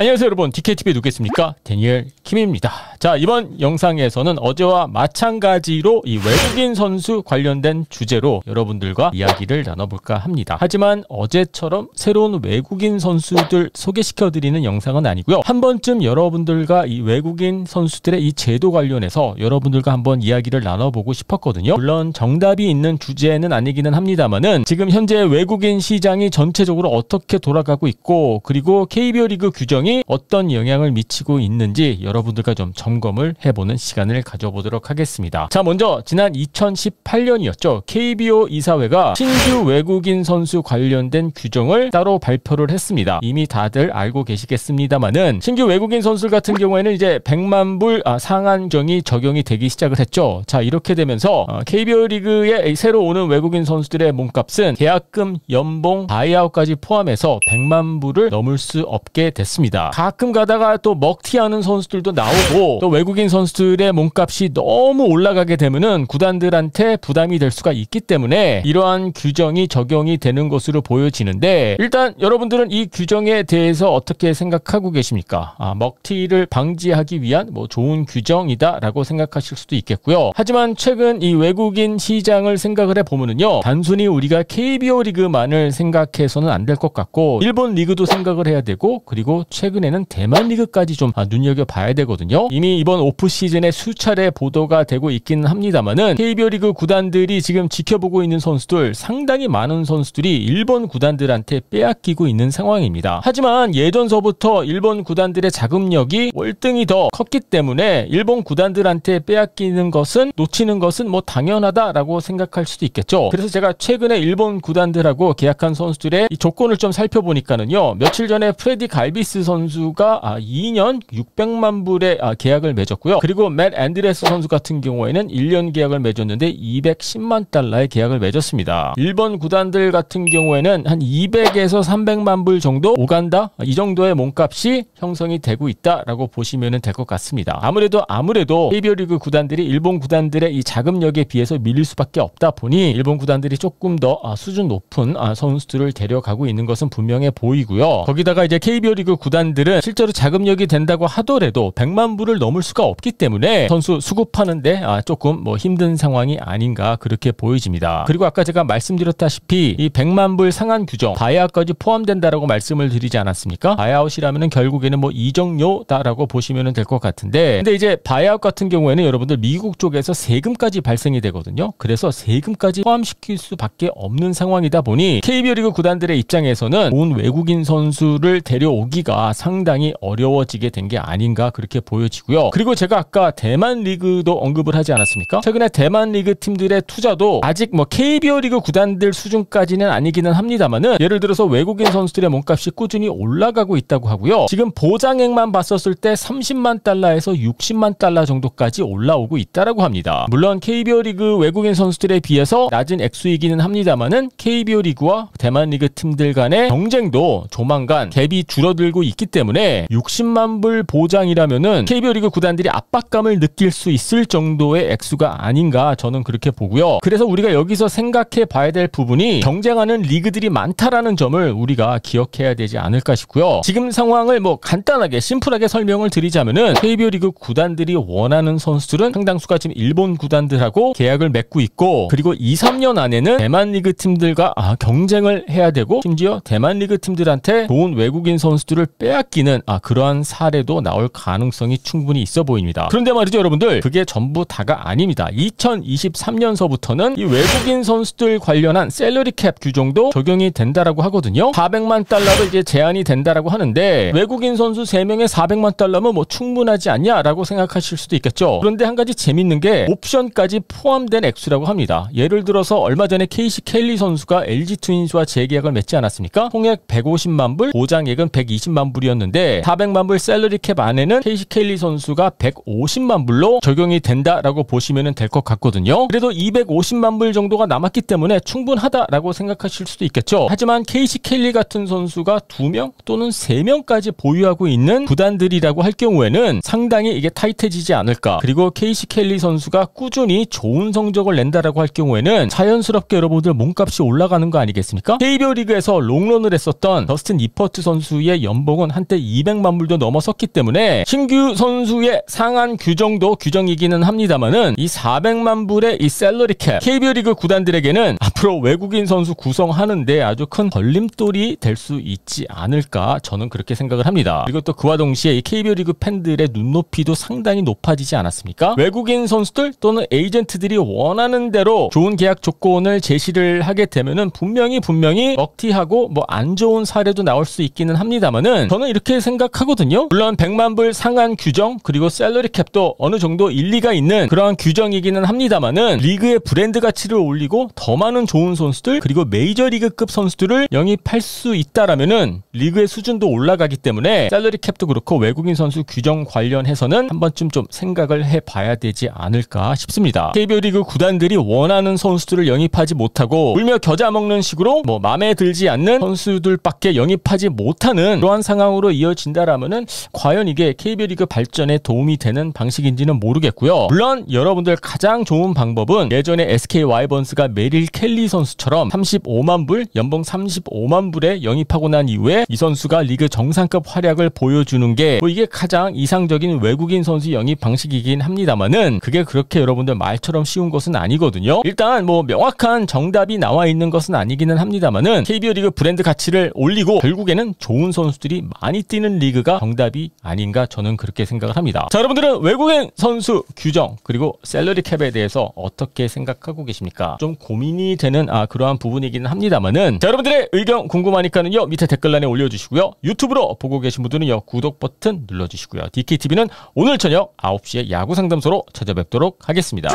안녕하세요 여러분 DKTV 누구겠습니까? 데니엘 킴입니다. 자 이번 영상에서는 어제와 마찬가지로 이 외국인 선수 관련된 주제로 여러분들과 이야기를 나눠볼까 합니다. 하지만 어제처럼 새로운 외국인 선수들 소개시켜드리는 영상은 아니고요. 한 번쯤 여러분들과 이 외국인 선수들의 이 제도 관련해서 여러분들과 한번 이야기를 나눠보고 싶었거든요. 물론 정답이 있는 주제는 아니기는 합니다만은 지금 현재 외국인 시장이 전체적으로 어떻게 돌아가고 있고 그리고 KBO 리그 규정이 상황이 어떤 영향을 미치고 있는지 여러분들과 좀 점검을 해보는 시간을 가져보도록 하겠습니다. 자, 먼저 지난 2018년이었죠. KBO 이사회가 신규 외국인 선수 관련된 규정을 따로 발표를 했습니다. 이미 다들 알고 계시겠습니다만은 신규 외국인 선수 같은 경우에는 이제 100만 불 아, 상한정이 적용이 되기 시작을 했죠. 자, 이렇게 되면서 어, KBO 리그에 새로 오는 외국인 선수들의 몸값은 계약금, 연봉, 바이아웃까지 포함해서 100만 불을 넘을 수 없게 됐습니다. 있습니다. 가끔 가다가 또 먹튀하는 선수들도 나오고 또 외국인 선수들의 몸값이 너무 올라가게 되면은 구단들한테 부담이 될 수가 있기 때문에 이러한 규정이 적용이 되는 것으로 보여지는데 일단 여러분들은 이 규정에 대해서 어떻게 생각하고 계십니까? 아, 먹튀를 방지하기 위한 뭐 좋은 규정이다라고 생각하실 수도 있겠고요. 하지만 최근 이 외국인 시장을 생각을 해 보면은요. 단순히 우리가 KBO 리그만을 생각해서는 안 될 것 같고 일본 리그도 생각을 해야 되고 그리고 최 최근에는 대만 리그까지 좀 아, 눈여겨봐야 되거든요. 이미 이번 오프 시즌에 수차례 보도가 되고 있기는 합니다만은 KBO 리그 구단들이 지금 지켜보고 있는 선수들 상당히 많은 선수들이 일본 구단들한테 빼앗기고 있는 상황입니다. 하지만 예전서부터 일본 구단들의 자금력이 월등히 더 컸기 때문에 일본 구단들한테 빼앗기는 것은 놓치는 것은 뭐 당연하다라고 생각할 수도 있겠죠. 그래서 제가 최근에 일본 구단들하고 계약한 선수들의 조건을 좀 살펴보니까는요. 며칠 전에 프레디 갈비스 선수 선수가 2년 아, 600만 불의 아, 계약을 맺었고요. 그리고 맷 앤드레스 선수 같은 경우에는 1년 계약을 맺었는데 210만 달러의 계약을 맺었습니다. 일본 구단들 같은 경우에는 한 200에서 300만 불 정도 오간다? 이 정도의 몸값이 형성이 되고 있다라고 보시면 될 것 같습니다. 아무래도 아무래도 KBO 리그 구단들이 일본 구단들의 이 자금력에 비해서 밀릴 수밖에 없다 보니 일본 구단들이 조금 더 아, 수준 높은 선수들을 데려가고 있는 것은 분명해 보이고요. 거기다가 이제 KBO 리그 구단 구단들은 실제로 자금력이 된다고 하더라도 100만 불을 넘을 수가 없기 때문에 선수 수급하는데 아, 조금 뭐 힘든 상황이 아닌가 그렇게 보여집니다. 그리고 아까 제가 말씀드렸다시피 이 100만 불 상한 규정 buyout까지 포함된다라고 말씀을 드리지 않았습니까? buyout이라면 결국에는 뭐 이정료다라고 보시면 될 것 같은데 근데 이제 buyout 같은 경우에는 여러분들 미국 쪽에서 세금까지 발생이 되거든요. 그래서 세금까지 포함시킬 수밖에 없는 상황이다 보니 KBO 리그 구단들의 입장에서는 온 외국인 선수를 데려오기가 상당히 어려워지게 된 게 아닌가 그렇게 보여지고요. 그리고 제가 아까 대만 리그도 언급을 하지 않았습니까? 최근에 대만 리그 팀들의 투자도 아직 뭐 KBO 리그 구단들 수준까지는 아니기는 합니다만은 예를 들어서 외국인 선수들의 몸값이 꾸준히 올라가고 있다고 하고요. 지금 보장액만 봤었을 때 30만 달러에서 60만 달러 정도까지 올라오고 있다라고 합니다. 물론 KBO 리그 외국인 선수들에 비해서 낮은 액수이기는 합니다만은 KBO 리그와 대만 리그 팀들 간의 경쟁도 조만간 갭이 줄어들고 있기 때문에 60만 불 보장이라면은 KBO 리그 구단들이 압박감을 느낄 수 있을 정도의 액수가 아닌가 저는 그렇게 보고요. 그래서 우리가 여기서 생각해 봐야 될 부분이 경쟁하는 리그들이 많다라는 점을 우리가 기억해야 되지 않을까 싶고요. 지금 상황을 뭐 간단하게 심플하게 설명을 드리자면은 KBO 리그 구단들이 원하는 선수들은 상당수가 지금 일본 구단들하고 계약을 맺고 있고 그리고 2, 3년 안에는 대만 리그 팀들과 아, 경쟁을 해야 되고 심지어 대만 리그 팀들한테 좋은 외국인 선수들을 빼 앗기는 아, 그러한 사례도 나올 가능성이 충분히 있어 보입니다. 그런데 말이죠, 여러분들. 그게 전부 다가 아닙니다. 2023년서부터는 이 외국인 선수들 관련한 salary cap 규정도 적용이 된다라고 하거든요. 400만 달러로 이제 제한이 된다라고 하는데 외국인 선수 3명에 400만 달러면 뭐 충분하지 않냐라고 생각하실 수도 있겠죠. 그런데 한 가지 재밌는 게 옵션까지 포함된 액수라고 합니다. 예를 들어서 얼마 전에 케이시 켈리 선수가 LG 트윈스와 재계약을 맺지 않았습니까? 총액 150만 불, 보장액은 120만 불 불이었는데 400만 불 salary cap 안에는 케이시 켈리 선수가 150만 불로 적용이 된다라고 보시면 될 것 같거든요. 그래도 250만 불 정도가 남았기 때문에 충분하다라고 생각하실 수도 있겠죠. 하지만 케이시 켈리 같은 선수가 2명 또는 3명까지 보유하고 있는 구단들이라고 할 경우에는 상당히 이게 타이트해지지 않을까. 그리고 케이시 켈리 선수가 꾸준히 좋은 성적을 낸다라고 할 경우에는 자연스럽게 여러분들 몸값이 올라가는 거 아니겠습니까? KBO 리그에서 롱런을 했었던 더스틴 니퍼트 선수의 연봉은 건 한때 200만 불도 넘어섰기 때문에 신규 선수의 상한 규정도 규정이기는 합니다만은 이 400만 불의 이 salary cap KBO 리그 구단들에게는 앞으로 외국인 선수 구성하는데 아주 큰 걸림돌이 될 수 있지 않을까 저는 그렇게 생각을 합니다. 그리고 또 그와 동시에 이 KBO 리그 팬들의 눈높이도 상당히 높아지지 않았습니까? 외국인 선수들 또는 에이전트들이 원하는 대로 좋은 계약 조건을 제시를 하게 되면은 분명히 분명히 먹튀하고 뭐 안 좋은 사례도 나올 수 있기는 합니다만은 저는 이렇게 생각하거든요. 물론 100만 불 상한 규정 그리고 샐러리 캡도 어느 정도 일리가 있는 그러한 규정이기는 합니다만은 리그의 브랜드 가치를 올리고 더 많은 좋은 선수들 그리고 메이저리그급 선수들을 영입할 수 있다라면은 리그의 수준도 올라가기 때문에 샐러리 캡도 그렇고 외국인 선수 규정 관련해서는 한 번쯤 좀 생각을 해봐야 되지 않을까 싶습니다. KBO 리그 구단들이 원하는 선수들을 영입하지 못하고 울며 겨자 먹는 식으로 뭐 마음에 들지 않는 선수들밖에 영입하지 못하는 그러한 상황 으로 이어진다라면은 과연 이게 KBO 리그 발전에 도움이 되는 방식인지는 모르겠고요. 물론 여러분들 가장 좋은 방법은 예전에 SK 와이번스가 메릴 켈리 선수처럼 35만 불, 연봉 35만 불에 영입하고 난 이후에 이 선수가 리그 정상급 활약을 보여주는 게 뭐 이게 가장 이상적인 외국인 선수 영입 방식이긴 합니다만은 그게 그렇게 여러분들 말처럼 쉬운 것은 아니거든요. 일단 뭐 명확한 정답이 나와 있는 것은 아니기는 합니다만은 KBO 리그 브랜드 가치를 올리고 결국에는 좋은 선수들이 많이 뛰는 리그가 정답이 아닌가 저는 그렇게 생각을 합니다. 자, 여러분들은 외국인 선수 규정 그리고 샐러리 캡에 대해서 어떻게 생각하고 계십니까? 좀 고민이 되는 아 그러한 부분이기는 합니다만은 자, 여러분들의 의견 궁금하니까는요 밑에 댓글란에 올려주시고요 유튜브로 보고 계신 분들은요 구독 버튼 눌러주시고요 DKTV는 오늘 저녁 9시에 야구 상담소로 찾아뵙도록 하겠습니다.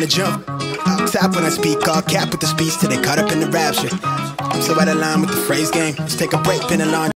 A jump. Top when I speak, all cap with the speech till they caught up in the rapture. I'm so out of line with the phrase game. Let's take a break, pin a line.